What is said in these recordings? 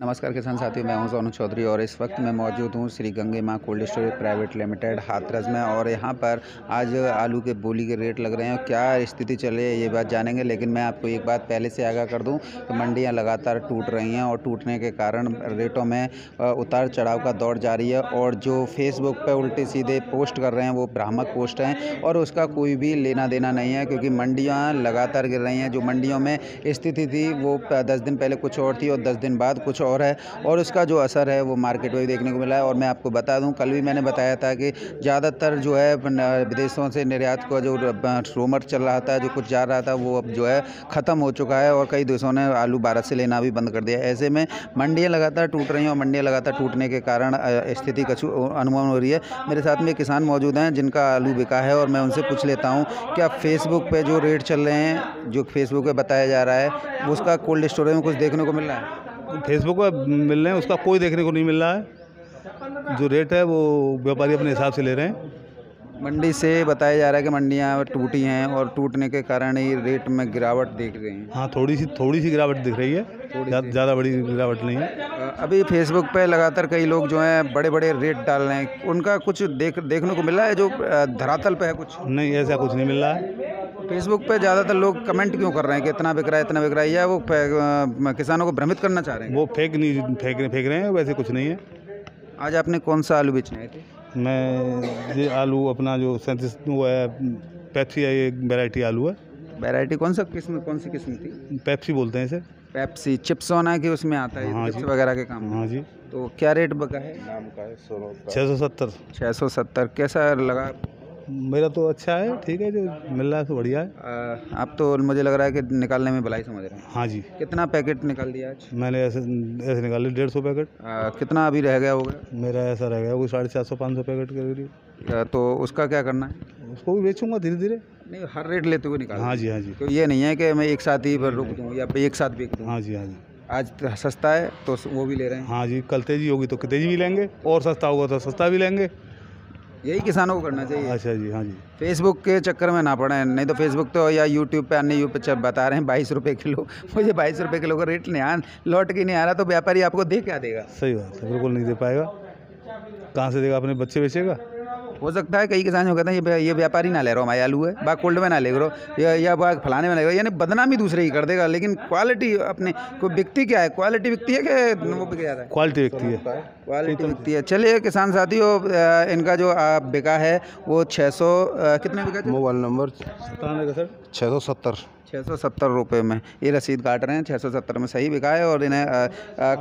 नमस्कार किसान साथियों, मैं हूँ सोनू चौधरी और इस वक्त मैं मौजूद हूँ Shri Gange Maa cold storage private limited Hathras में और यहाँ पर आज आलू के बोली के रेट लग रहे हैं, क्या स्थिति चल रही है ये बात जानेंगे, लेकिन मैं आपको एक बात पहले से आगाह कर दूँ कि मंडियाँ लगातार टूट रही हैं और टूटने के कारण रेटों में उतार चढ़ाव का दौर जारी है और जो फेसबुक पर उल्टे सीधे पोस्ट कर रहे हैं, वो भ्रामक पोस्ट हैं और उसका कोई भी लेना देना नहीं है क्योंकि मंडियाँ लगातार गिर रही हैं। जो मंडियों में स्थिति थी, वो दस दिन पहले कुछ और थी और दस दिन बाद कुछ और है और उसका जो असर है वो मार्केट में देखने को मिला है। और मैं आपको बता दूँ, कल भी मैंने बताया था कि ज़्यादातर जो है विदेशों से निर्यात का जो रोमर चल रहा था, जो कुछ जा रहा था, वो अब जो है ख़त्म हो चुका है और कई देशों ने आलू भारत से लेना भी बंद कर दिया ऐसे में मंडियाँ लगातार टूट रही हैं और मंडियाँ लगातार टूटने के कारण स्थिति कछु अनुमान हो रही है। मेरे साथ में किसान मौजूद हैं, जिनका आलू बिका है और मैं उनसे पूछ लेता हूँ, क्या फेसबुक पर जो रेट चल रहे हैं, जो फेसबुक पर बताया जा रहा है, उसका कोल्ड स्टोरेज में कुछ देखने को मिल रहा है? फेसबुक पर मिल रहे हैं उसका कोई देखने को नहीं मिल रहा है। जो रेट है वो व्यापारी अपने हिसाब से ले रहे हैं। मंडी से बताया जा रहा है कि मंडियाँ टूटी हैं और टूटने के कारण ही रेट में गिरावट देख रहे हैं। हाँ थोड़ी सी थोड़ी सी गिरावट दिख रही है। ज़्यादा बड़ी गिरावट नहीं है। अभी फेसबुक पे लगातार कई लोग जो हैं बड़े बड़े रेट डाल रहे हैं। उनका कुछ देख देखने को मिल है? जो धरातल पे है कुछ? नहीं ऐसा कुछ नहीं मिल रहा है। फेसबुक पे ज़्यादातर लोग कमेंट क्यों कर रहे हैं कि इतना बिक रहा है इतना बिक रहा है? या वो किसानों को भ्रमित करना चाह रहे हैं? वो फेंक नहीं फेंक रहे फेंक रहे हैं वैसे कुछ नहीं है। आज आपने कौन सा आलू बेचने थे? मैं ये आलू अपना जो सैंतीस वो है पैप्सी है ये वेराइटी आलू है। वेराइटी कौन सा किस्म कौन सी किस्म थी? पैप्सी बोलते हैं इसे। पैप्सी चिप्स होना है कि उसमें आता है हाँ चिप्स वगैरह के काम? हाँ जी। तो क्या रेट बका है? नाम का है छः सौ सत्तर। छः सौ सत्तर कैसा लगा? मेरा तो अच्छा है ठीक है जो मिल रहा है तो बढ़िया है। आप तो मुझे लग रहा है कि निकालने में भलाई समझ रहे हैं। हाँ जी। कितना पैकेट निकाल दिया आज? मैंने ऐसे ऐसे निकाल लिया डेढ़ सौ पैकेट। आ, कितना अभी रह गया होगा? मेरा ऐसा रह गया कोई साढ़े चार सौ पाँच सौ पैकेट के करीब। तो उसका क्या करना है? उसको भी बेचूँगा धीरे धीरे। नहीं हर रेट लेते हुए निकाल। हाँ जी हाँ जी। तो ये नहीं है कि मैं एक साथ ही पर रुक दूँ या एक साथ बेच दूँ हाँ जी हाँ जी। आज तो सस्ता है तो वो भी ले रहे हैं। हाँ जी कल तेज़ी होगी तो तेज़ी भी लेंगे और सस्ता होगा तो सस्ता भी लेंगे। यही किसानों को करना चाहिए। अच्छा जी हाँ जी। फेसबुक के चक्कर में ना पड़े नहीं तो फेसबुक तो या यूट्यूब पे अन्य यूट्यूब बता रहे हैं बाईस रुपये किलो। मुझे बाईस रुपये किलो का रेट नहीं आ लौट के नहीं आ रहा तो व्यापारी आपको दे क्या देगा? सही बात है बिल्कुल नहीं दे पाएगा। कहाँ से देगा? अपने बच्चे बेचेगा? हो सकता है कई किसान जो कहते हैं ये ये व्यापारी ना ले रहा हमारे आलू है बाग कोल्ड में ना ले रहो या या बाग फलाने में ले रहा यानी बदनामी दूसरे ही कर देगा लेकिन क्वालिटी अपने को बिकती क्या है? क्वालिटी बिकती है कि वो बिक जाता है? क्वालिटी बिकती है। क्वालिटी बिकती है। चलिए किसान साथियों इनका जो बिका है वो छः सौ कितने बिका मोबाइल नंबर? सर। छः सौ सत्तर। छः सौ सत्तर रुपये में। ये रसीद काट रहे हैं छः सौ सत्तर में सही बिका है और इन्हें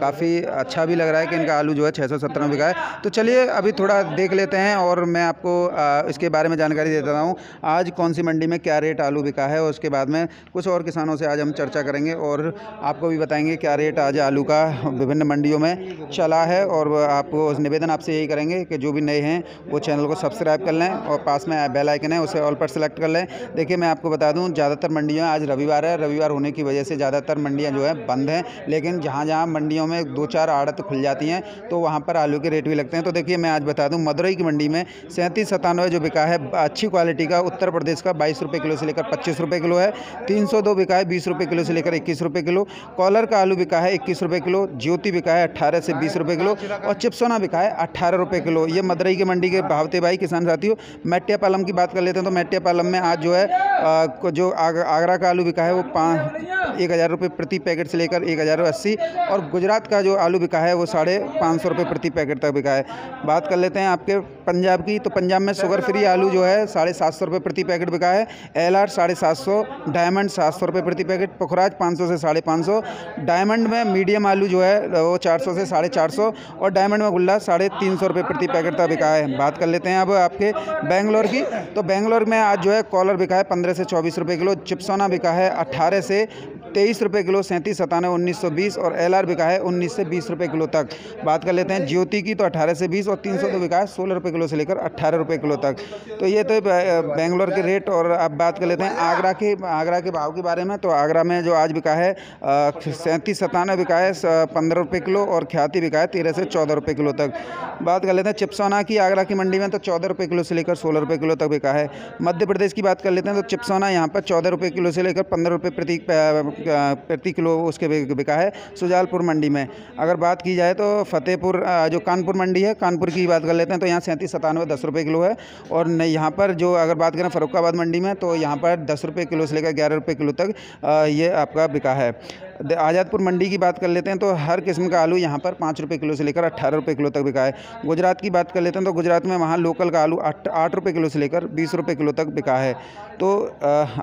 काफ़ी अच्छा भी लग रहा है कि इनका आलू जो है छः सौ सत्तर में बिका है। तो चलिए अभी थोड़ा देख लेते हैं और मैं आपको आ, इसके बारे में जानकारी देता हूँ आज कौन सी मंडी में क्या रेट आलू बिका है और उसके बाद में कुछ और किसानों से आज हम चर्चा करेंगे और आपको भी बताएँगे क्या रेट आज आलू का विभिन्न मंडियों में चला है और आपको निवेदन आपसे यही करेंगे कि जो भी नए हैं वो चैनल को सब्सक्राइब कर लें और पास में बेल आइकन है उसे ऑल पर सेलेक्ट कर लें। देखिए मैं आपको बता दूँ ज़्यादातर मंडियों आज रविवार है। रविवार होने की वजह से ज़्यादातर मंडियाँ जो है बंद हैं, लेकिन जहाँ जहाँ मंडियों में दो चार आड़त खुल जाती हैं तो वहाँ पर आलू के रेट भी लगते हैं। तो देखिए, मैं आज बता दूँ, मदुरई की मंडी में सैंतीस सतानवे जो बिका है, अच्छी क्वालिटी का उत्तर प्रदेश का बाईस रुपये किलो से लेकर पच्चीस रुपये किलो है। तीन सौ दो बिका है, बीस रुपये किलो से लेकर इक्कीस रुपये किलो। कॉलर का आलू बिका है, इक्कीस रुपये किलो। ज्योति बिका है अट्ठारह से बीस रुपये किलो। और चिप्सोना बिका है अट्ठारह रुपये किलो। ये मदुरई की मंडी के भावते भाई, किसान साथियों मेट्टिया पालम की बात कर लेते हैं तो मेट्टिया पालम में आज जो है जो आगरा का आलू बिका है वो पाँच, एक हज़ार रुपये प्रति पैकेट से लेकर एक हज़ार अस्सी। और गुजरात का जो आलू बिका है वो साढ़े पाँच सौ रुपये प्रति पैकेट तक बिका है। बात कर लेते हैं आपके पंजाब की तो पंजाब में शुगर फ्री आलू जो है साढ़े सात सौ रुपये प्रति पैकेट बिका है। एल आर साढ़े सात सौ डायमंड सात सौ रुपये प्रति पैकेट पुखराज पाँच सौ से साढ़े पाँच सौ। डायमंड में मीडियम आलू जो है, वो चार सौ से साढ़े चार सौ। और डायमंड में गुल्ला साढ़े तीन सौ रुपये प्रति पैकेट तक बिका है। बात कर लेते हैं अब आपके बेंगलोर की तो बेंगलोर में आज जो है कॉलर बिका है पंद्रह से चौबीस रुपये किलो। चिप्सोना बिका है अट्ठारह से तेईस रुपये किलो, सैंतीस, सतानवे, उन्नीस सौ बीस और एल आर बिका है उन्नीस से बीस रुपये किलो तक। बात कर लेते हैं ज्योति की तो अठारह से बीस और तीन सौ तो बिका है सोलह रुपये किलो से लेकर अट्ठारह रुपये किलो तक। तो ये तो बेंगलोर के रेट और अब बात कर लेते हैं आगरा के आगरा के भाव के बारे में। तो आगरा में जो आज बिका है सैंतीस, सतानवे बिका है पंद्रह रुपये किलो और ख्याति बिका है तेरह से चौदह रुपये किलो तक। बात कर लेते हैं चिप्सोना की, आगरा की मंडी में तो चौदह रुपये किलो से लेकर सोलह रुपये किलो तक बिका है। मध्य प्रदेश की बात कर लेते हैं तो चिप्सोना यहाँ पर चौदह रुपये किलो से लेकर पंद्रह रुपये प्रति प्रति किलो उसके बिका है सुजालपुर मंडी में। अगर बात की जाए तो फतेहपुर जो कानपुर मंडी है, कानपुर की बात कर लेते हैं तो यहाँ सैंतीस, सतानवे, दस रुपये किलो है। और यहाँ पर जो अगर बात करें फरुखाबाद मंडी में तो यहाँ पर दस रुपये किलो से लेकर ग्यारह रुपये किलो तक ये आपका बिका है। आज़ादपुर मंडी की बात कर लेते हैं तो हर किस्म का आलू यहाँ पर पाँच रुपये किलो से लेकर अट्ठारह रुपये किलो तक बिका है। गुजरात की बात कर लेते हैं तो गुजरात में वहाँ लोकल का आलू आठ रुपये किलो से लेकर बीस रुपये किलो तक बिका है। तो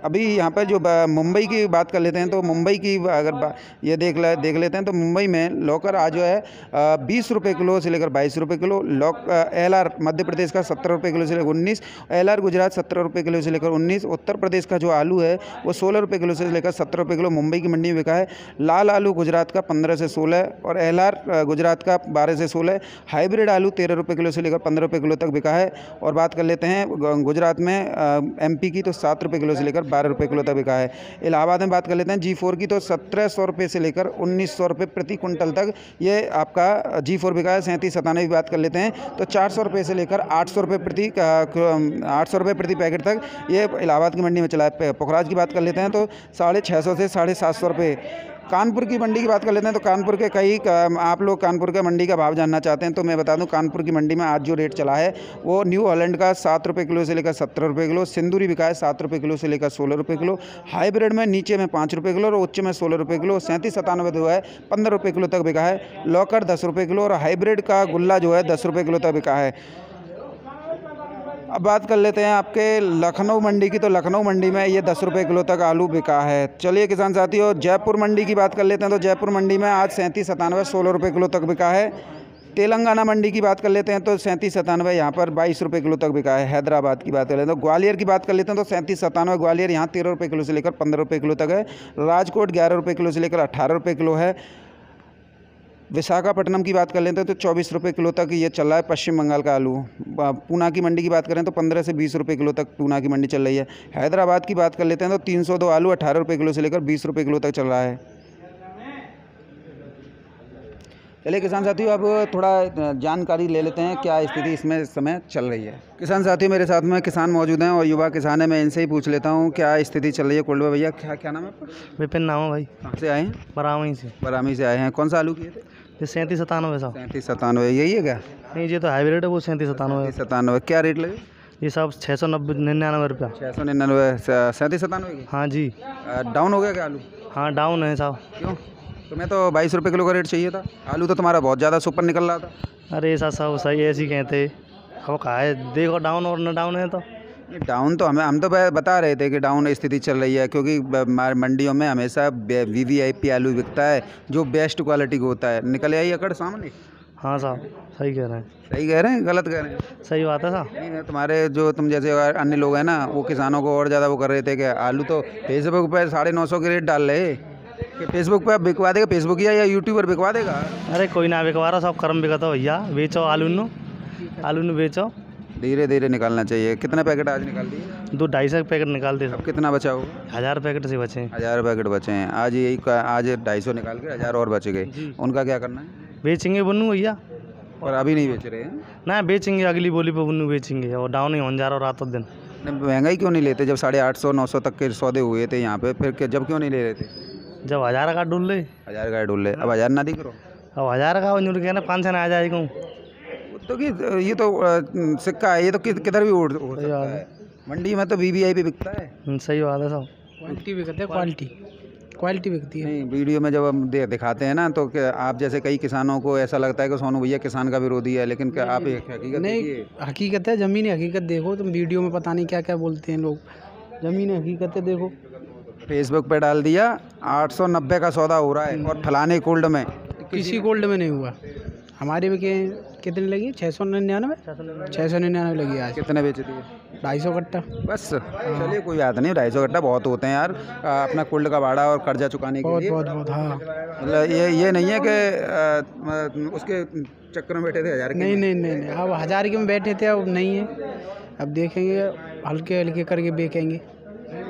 अभी यहाँ पर जो मुंबई की बात कर लेते हैं तो मुंबई की अगर ये देख ले, देख लेते हैं तो मुंबई में लौकर आज जो है बीस रुपये किलो से लेकर बाईस रुपये किलो, लौक एल मध्य प्रदेश का सत्तर रुपये किलो से लेकर उन्नीस, एल गुजरात सत्तर रुपये किलो से लेकर उन्नीस, उत्तर प्रदेश का जो आलू है, वो सोलह रुपये किलो से लेकर सत्तर रुपये किलो मुंबई की मंडी में बिका है। लाल आलू गुजरात का पंद्रह से सोलह और एल आर गुजरात का बारह से सोलह हाइब्रिड आलू तेरह रुपये किलो से लेकर पंद्रह रुपये किलो तक बिका है और बात कर लेते हैं गुजरात में एमपी की तो सात रुपये किलो से लेकर बारह रुपये किलो तक बिका है। इलाहाबाद में बात कर लेते हैं जी की तो सत्रह सौ रुपये से लेकर उन्नीस सौ रुपये प्रति कुंटल तक ये आपका जी फोर बिका है। सैंतीस सतानवे की बात कर लेते हैं तो चार सौ रुपये से लेकर आठ सौ रुपये प्रति आठ सौ रुपये प्रति पैकेट तक ये इलाहाबाद की मंडी में चला है। पोखराज की बात कर लेते हैं तो साढ़े छः सौ से साढ़े सात सौ रुपये कानपुर की मंडी की बात कर लेते हैं तो कानपुर के कई आप लोग कानपुर के मंडी का भाव जानना चाहते हैं तो मैं बता दूँ, कानपुर की मंडी में आज जो रेट चला है, वो न्यू हॉलैंड का सात रुपये किलो से लेकर सत्तर रुपये किलो, सिंदूरी बिका है सात रुपये किलो से लेकर सोलह रुपये किलो हाईब्रिड में नीचे में पाँच रुपये किलो और उच्च में सोलह रुपये किलो, सैंतीस सतानवे जो है, पंद्रह रुपये किलो तक बिका है, लॉकर दस रुपये किलो और हाईब्रिड का गुल्ला जो है दस रुपये किलो तक बिका है। अब बात कर लेते हैं आपके लखनऊ मंडी की। तो लखनऊ मंडी में ये दस रुपये किलो तक आलू बिका है। चलिए किसान साथियों, जयपुर मंडी की बात कर लेते हैं। तो जयपुर मंडी में आज सैंतीस सतानवे सोलह रुपये किलो तक बिका है। तेलंगाना मंडी की बात कर लेते हैं। तो सैंतीस सतानवे यहाँ पर बाईस रुपये किलो तक बिका है। हैदराबाद की बात कर लेते हैं। तो ग्वालियर की बात कर लेते हैं। तो सैंतीस सतानवे ग्वालियर यहाँ तेरह रुपये किलो से लेकर पंद्रह रुपये किलो तक है। राजकोट ग्यारह रुपये किलो से लेकर अट्ठारह रुपये किलो है। विशाखापट्टनम की बात कर लेते हैं तो चौबीस रुपये किलो तक ये चल रहा है पश्चिम बंगाल का आलू। पूना की मंडी की बात करें तो पंद्रह से बीस रुपये किलो तक पूना की मंडी चल रही है। हैदराबाद की बात कर लेते हैं तो तीन सौ दो आलू अठारह रुपये किलो से लेकर बीस रुपये किलो तक चल रहा है। चलिए किसान साथियों अब थोड़ा जानकारी ले लेते हैं क्या स्थिति इसमें इस समय चल रही है। किसान साथियों मेरे साथ में किसान मौजूद हैं और युवा किसान है मैं इनसे ही पूछ लेता हूँ क्या स्थिति चल रही है। कोल्डवा भैया क्या क्या नाम है विपिन नाम है भाई। कहाँ से आए हैं? बरावई से। बरामी से आए हैं। कौन सा आलू किए थे? ये सैंतीस सतानवे साहब सैंतीस सतानवे यही है क्या? नहीं ये तो हाइब्रिड है वो सैंतीस सतानवे सतानवे क्या रेट लगे? ये सब छः सौ नब्बे निन्यानवे रुपया। छः सौ निन्यानवे सैंतीस सतानवे हाँ जी। डाउन हो गया क्या आलू? हाँ डाउन है साहब क्यों? तुम्हें तो बाईस रुपये किलो का रेट चाहिए था। आलू तो तुम्हारा बहुत ज़्यादा सुपर निकल रहा था। अरे ऐसा सब सही ऐसे ही कहते। अब कहा है देखो डाउन और न डाउन है तो। डाउन तो हमें हम तो बता रहे थे कि डाउन स्थिति चल रही है क्योंकि मंडियों में हमेशा वी वी आई पी आलू बिकता है जो बेस्ट क्वालिटी का होता है। निकल आई अकड़ सामने? हाँ साहब सही कह रहे हैं। सही कह रहे हैं? गलत कह रहे हैं? सही बात है साहब। नहीं तुम्हारे जो तुम जैसे अन्य लोग हैं ना वो किसानों को और ज़्यादा वो कर रहे थे कि आलू तो फेसबुक पर साढ़े नौ सौ के रेट डाल रहे। कि फेसबुक पर बिकवा देगा फेसबुक या यूट्यूब पर बिकवा देगा? अरे कोई ना बिकवा रहा सब कर्म बिकता भैया। बेचो आलू नु आलू नु बेचो। धीरे धीरे निकालना चाहिए। कितना पैकेट आज निकाल दिए? दो ढाई सौ पैकेट निकाल दे अब कितना बचा होगा हज़ार पैकेट से बचे। हैं। हज़ार पैकेट बचे हैं। आज यही का- आज ढाई सौ निकाल के हज़ार और बचे गए। उनका क्या करना है? बेचेंगे बुन्नू भैया। और अभी नहीं बेच रहे हैं? ना बेचेंगे अगली बोली पे बुन्नू बेचेंगे। और डाउन ही होने जा रहा हो रातों दिन। महँगाई क्यों नहीं लेते? जब साढ़े आठ सौ नौ सौ तक के सौदे हुए थे यहाँ पे फिर जब क्यों नहीं ले रहे थे? जब हज़ार का डुल ले। हज़ार का डोल ले। अब हज़ार ना दिख रहा अब हज़ार का कहना पाँच सौ ना आ जाएगा तो कि ये तो सिक्का है ये तो किधर भी उड़ उड़ सकता है। मंडी में तो वी वी आई पे बिकता है। हम्म, सही बात है सब। क्वालिटी बिकती है क्वालिटी क्वालिटी बिकती है। नहीं वीडियो में जब हम दे, दिखाते हैं ना तो आप जैसे कई किसानों को ऐसा लगता है कि सोनू भैया किसान का विरोधी है लेकिन क्या आप एक हकीकत नहीं हकीकत है ज़मीनी हकीकत देखो तुम वीडियो में पता नहीं क्या क्या बोलते हैं लोग। ज़मीनी हकीकत है देखो। फेसबुक पे डाल दिया आठ सौ नब्बे का सौदा हो रहा है और फलाने कोल्ड में। किसी कोल्ड में नहीं हुआ। हमारे में के कितनी लगी? छः सौ निन्यानवे? छः सौ निन्यानवे लगी आज। कितने बेच दिए? ढाई सौ कट्टा। बस। चलिए कोई बात नहीं ढाई सौ घंटा बहुत होते हैं यार अपना कुल्ड का भाड़ा और कर्जा चुकाने के लिए। बहुत बहुत हाँ। मतलब ये ये नहीं है कि उसके चक्कर में बैठे थे हज़ार के नहीं नहीं नहीं नहीं अब हज़ार के में बैठे थे अब नहीं है। अब देखेंगे हल्के हल्के करके बेचेंगे।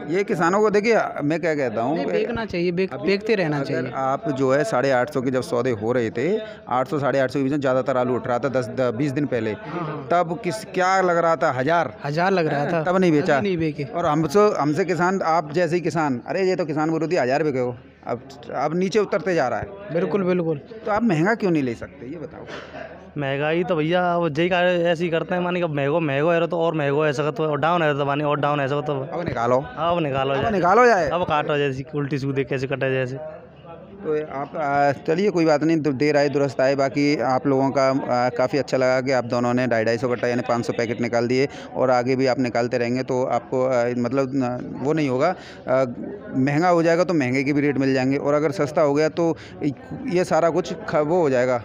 ये किसानों को देखिए मैं क्या कहता हूँ बेचना चाहिए बेच बेचते रहना चाहिए। आप जो है साढ़े आठ सौ के जब सौदे हो रहे थे आठ सौ साढ़े आठ सौ के बीच में ज़्यादातर आलू उठ रहा था दस बीस दिन पहले। तब किस क्या लग रहा था? हज़ार। हज़ार लग रहा था। तब नहीं बेचा। नहीं बेचे। और हमसे हमसे किसान आप जैसे ही किसान अरे ये तो किसान विरोधी हज़ार बिके हो। अब अब नीचे उतरते जा रहा है। बिल्कुल बिल्कुल। तो आप महँगा क्यों नहीं ले सकते? ये बताओ। महँगाई तो भैया वो जई का ऐसे ही करते हैं मानी कब महंगो महंगो है तो और महंगो है सकत और डाउन है तो मानी और डाउन है सकत तो अब निकालो। अब निकालो अब जाए। निकालो जाए। अब काटो जैसी उल्टी सूदे कैसे कटे जैसे तो आप चलिए कोई बात नहीं देर आए दुरुस्त आए बाकी आप लोगों का काफ़ी अच्छा लगा कि आप दोनों ने ढाई ढाई सौ कट्टा यानी पाँच सौ पैकेट निकाल दिए और आगे भी आप निकालते रहेंगे तो आपको आ, मतलब न, वो नहीं होगा महँगा हो जाएगा तो महँगे के भी रेट मिल जाएँगे और अगर सस्ता हो गया तो ये सारा कुछ वो हो जाएगा।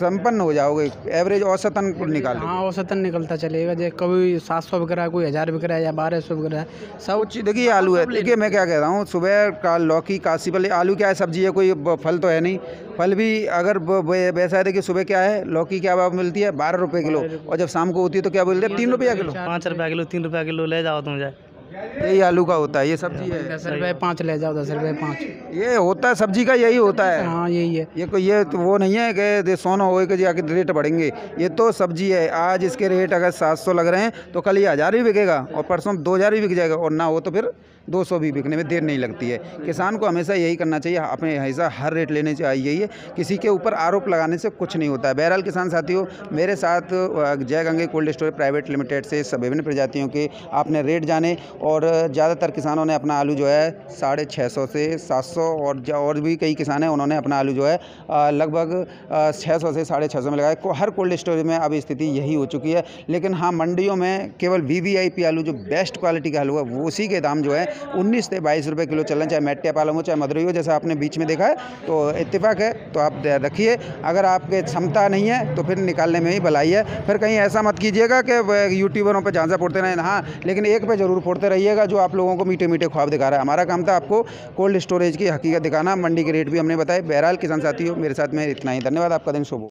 संपन्न हो जाओगे एवरेज औसतन निकाल हाँ औसतन निकलता चलेगा जैसे कभी सात सौ बिक रहा है कोई हज़ार बिक रहा है या बारह सौ बिक रहा है सब चीज़ देखिए आलू है। देखिए मैं क्या कह रहा हूँ सुबह का लौकी काशी वाले आलू क्या है सब्ज़ी है कोई फल तो है नहीं। फल भी अगर वैसा है देखिए सुबह क्या है लौकी क्या भाव मिलती है बारह रुपये किलो और जब शाम को होती है तो क्या बोलते हैं तीन रुपया किलो पाँच रुपया किलो तीन रुपया किलो ले जाओ तुम जाए। यही आलू का होता है ये सब्ज़ी है। दस रुपये पाँच ले जाओ दस रुपये पाँच। ये होता है सब्ज़ी का यही होता है। हाँ यही है। ये कोई ये तो वो नहीं है कि दे सोना होए कि जाके रेट बढ़ेंगे। ये तो सब्ज़ी है आज इसके रेट अगर सात सौ लग रहे हैं तो कल ये हज़ार भी बिकेगा और परसों दो हज़ार भी बिक जाएगा और ना हो तो फिर दो सौ भी बिकने में देर नहीं लगती है। किसान को हमेशा यही करना चाहिए अपने हमेशा हर रेट लेने चाहिए है किसी के ऊपर आरोप लगाने से कुछ नहीं होता है। बहरहाल किसान साथियों मेरे साथ Jai Gange cold storage private limited से विभिन्न प्रजातियों के आपने रेट जाने और ज़्यादातर किसानों ने अपना आलू जो है साढ़े छः सौ से सात सौ और और भी कई किसान हैं, उन्होंने अपना आलू जो है लगभग छः सौ से साढ़े छः सौ में लगाया। हर कोल्ड स्टोरेज में अब स्थिति यही हो चुकी है। लेकिन हाँ मंडियों में केवल वी वी आई पी आलू जो बेस्ट क्वालिटी का आलू है, वो उसी के दाम जो है, उन्नीस से बाईस रुपये किलो चल रहे हैं, चाहे मेट्टिया पालम हो, चाहे मदुरई हो, जैसा आपने बीच में देखा है तो इतफाक़ है तो आप रखिए। अगर आपके क्षमता नहीं है तो फिर निकालने में ही भलाई है। फिर कहीं ऐसा मत कीजिएगा कि यूट्यूबरों पर झांसा फोड़ते रहें हाँ लेकिन एक पे ज़रूर फोड़ते रहिएगा जो आप लोगों को मीठे मीठे ख्वाब दिखा रहा है। हमारा काम था आपको कोल्ड स्टोरेज की हकीकत दिखाना। मंडी के रेट भी हमने बताए। बहरहाल, किसान साथियों, मेरे साथ में इतना ही। धन्यवाद। आपका दिन शुभ